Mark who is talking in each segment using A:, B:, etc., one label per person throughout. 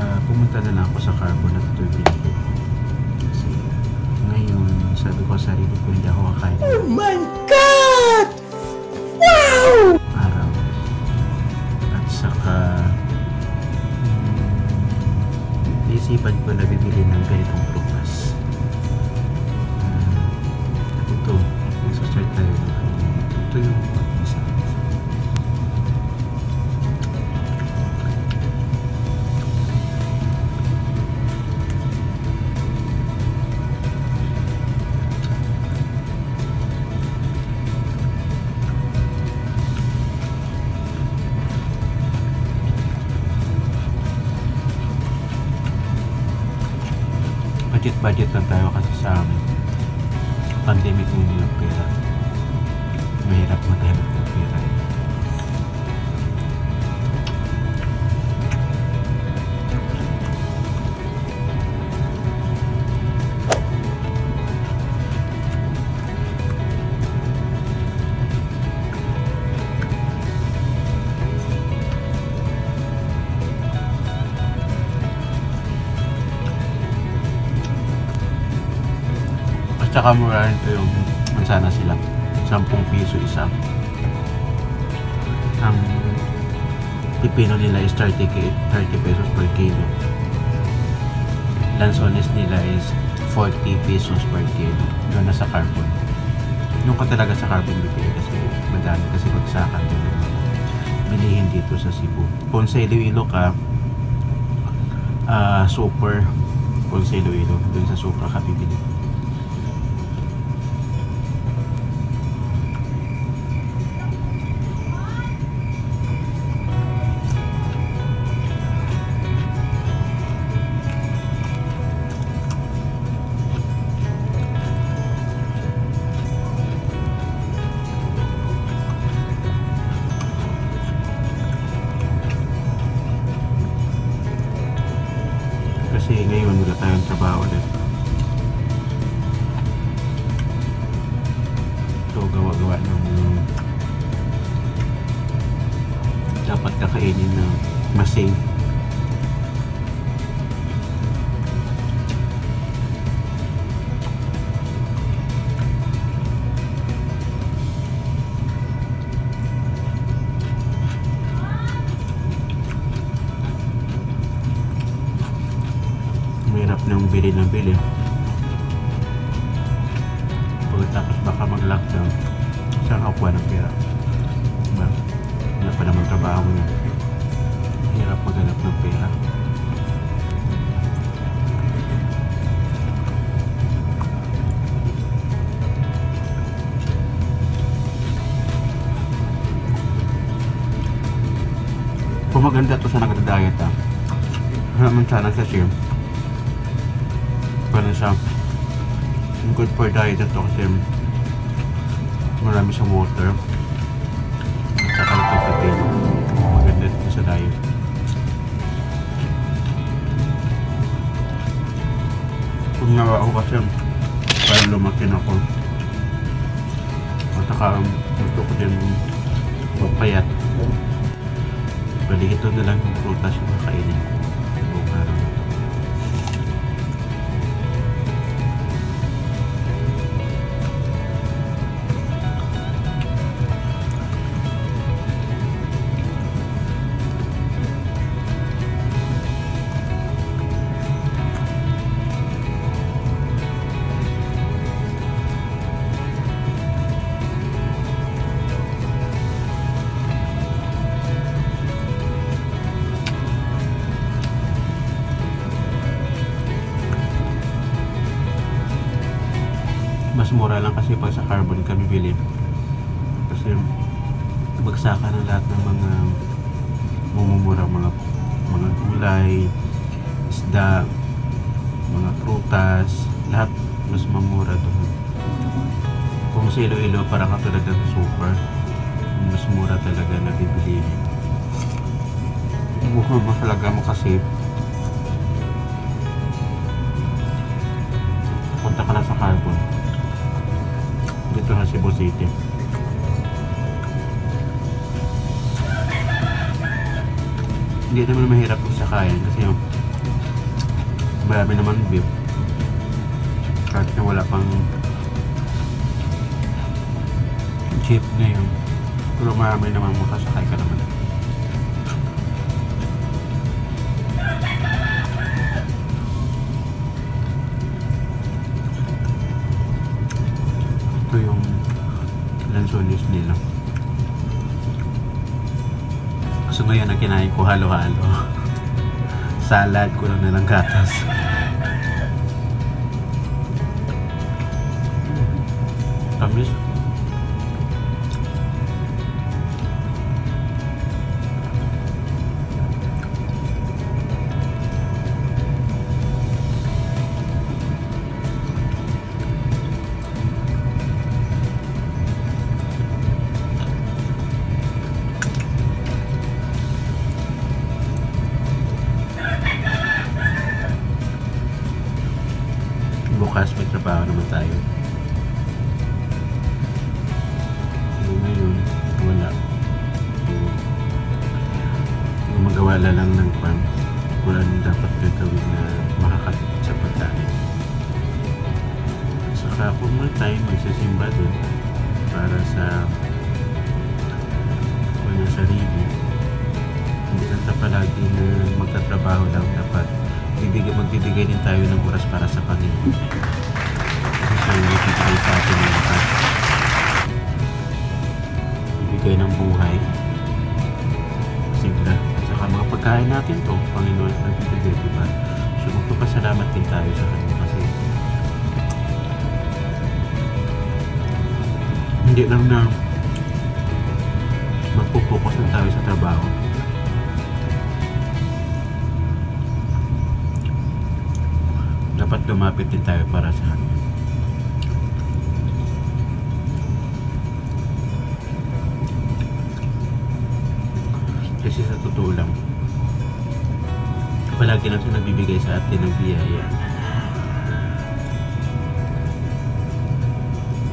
A: uh, pumunta na lang ako sa Carbon at binili kasi ngayon sabi ko sa sarili ko hindi ako kakain
B: Oh my God! Wow!
A: araw at saka mm, isipan ko na bibili ng ganitong budget lang tayo kasi sa pandemic mo yung pera. Mahirap maghanap ng pera at saka mura rin ito yung mansana sila. 10 piso isa. Ang pipino nila is 30, ki- 30 pesos per kilo. Lansones nila is 40 pesos per kilo. Doon na sa carbon. Yung ka talaga sa carbon bibili kasi madami kasi bagsakan mga bilihin dito sa Cebu. Kung sa Iloilo ka ah, super. Kung sa Iloilo doon sa super ka bibili wala tayong mahirap nang bili ng bili. Pagkatapos baka mag-lockdown saan ako kuha ng pera? Diba? wala pa naman trabaho mo hirap maghanap ng pera. Kung maganda to sa nagda-diet ah. Naman sana sa gym siya. Good for diet ito kasi marami siyang water mas mura lang kasi pag sa carbon ka bibili Kasi bagsakan ng lahat ng mga mumumura mga mga gulay, isda, mga prutas, lahat mas mamura doon. Kung sa Iloilo, parang katulad ng super, mas mura talaga na bibili. Mukhang mo talaga mo mahirap kung sakayan kasi yung marami naman beef. Kahit na wala pang jeep na yun. Pero marami naman makasakay ka naman. Ito yung lansones nila. Ngayon ang kinain ko halo-halo. Salad, na lang gatas. Bukas may trabaho naman tayo. Ngayon, wala. So, gumagawa na lang ng pan. Wala nang dapat gagawin na makakatipid sa pagkain. Saka may time, magsasimba dun para sa kanyang sarili. Hindi lang sa palagi na magtatrabaho lang dapat bibigay, magbibigay din tayo ng oras para sa Panginoon. Nagbibigay sa atin ng lakas. Bibigay ng buhay. Sigla. At saka mga pagkain natin to, Panginoon ang nagbibigay, di ba? So magpapasalamat din tayo sa Kanya kasi hindi lang na magpupokus lang tayo sa trabaho. dapat lumapit din tayo para sa kanya. Kasi sa totoo lang, palagi lang siya nagbibigay sa atin ng biyaya.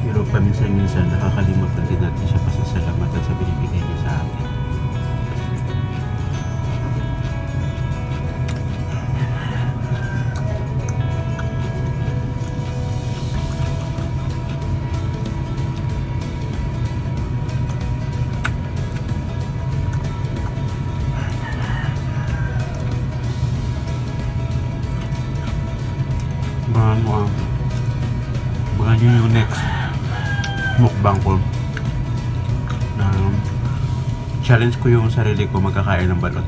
A: Pero paminsan-minsan nakakalimutan din natin siya pasasalamatan sa binibigay niya Abangan mo ang yung next mukbang ko na challenge ko yung sarili ko magkakain ng balot.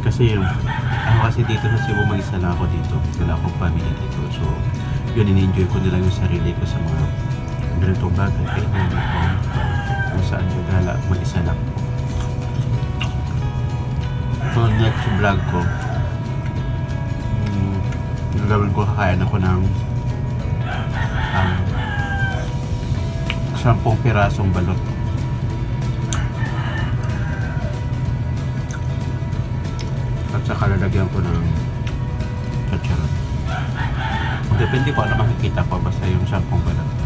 A: Kasi ako kasi dito sa Cebu mag-isa lang ako dito. Wala akong family dito. So, yun, in-enjoy ko nila yung sarili ko sa mga ganitong bagay. Kaya ko kung saan magala mag-isa lang. So, next vlog ko, mm, gagawin ko kakain ako ng um, sampung pirasong balot. At saka lalagyan ko ng chacharon. Depende ko ano makikita ko basta yung sampung balot.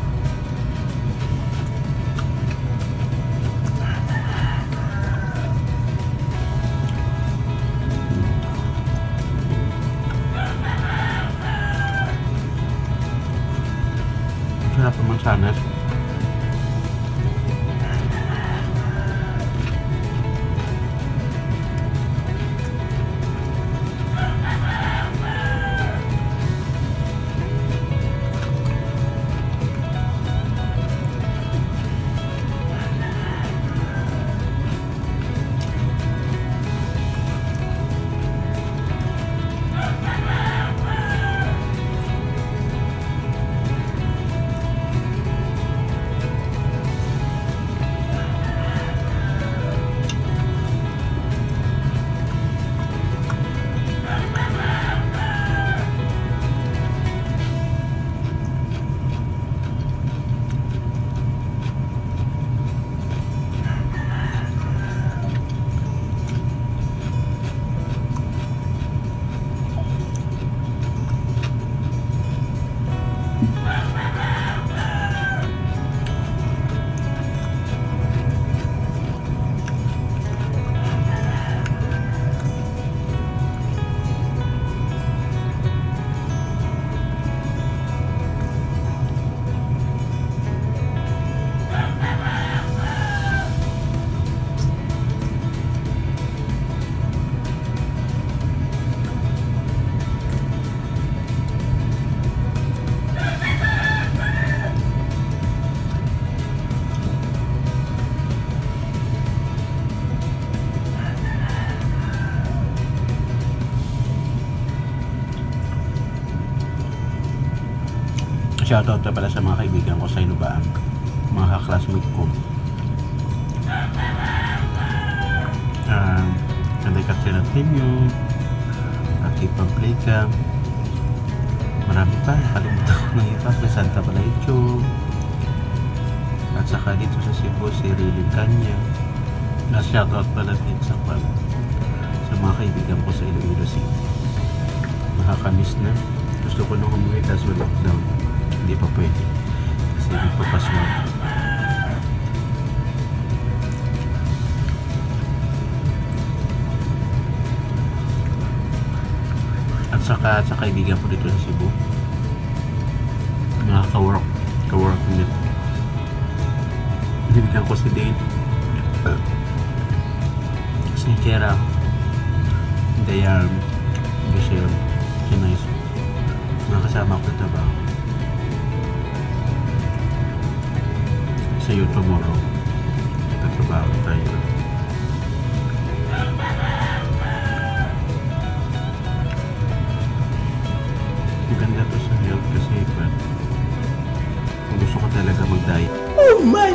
A: Shoutout na pala sa mga kaibigan ko sa Inubaan. Mga kaklasmate ko. Um, Kanday Katrina Tinyo. Aki Pamplica. Marami pa. Nakalimutan ko ng iba. May Santa Palaicho. At saka dito sa Cebu, si Rilin Kanya. Na shoutout pala din sa pag sa mga kaibigan ko sa Iloilo City. Nakakamiss na. Gusto ko nung umuwi kaso lockdown. Hindi pa pwede. Kasi hindi pa paswag. At saka sa kaibigan ko dito sa Cebu. Mga ka-work. Nila. Binigyan ko si Dane. Si Kera. Dayan. Michelle. Kinais. Mga kasama ko sa trabaho. Sa you tomorrow. Tatrabaho tayo. Maganda to sa health kasi but kung gusto ko talaga mag-diet,
B: Oh my